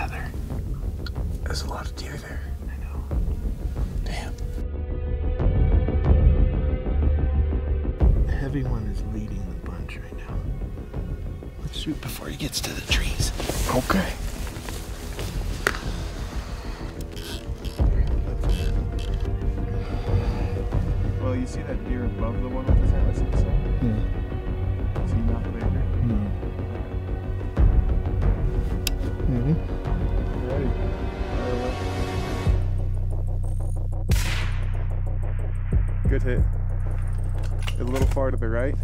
together. There's a lot of deer there. I know. Damn. The heavy one is leading the bunch right now. Let's shoot before he gets to the trees. Okay. Well, you see that deer above the one with his ass Good hit. A little far to the right.